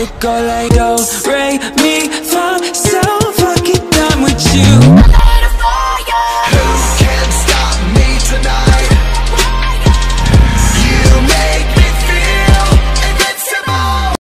It go like do, re, mi, fa,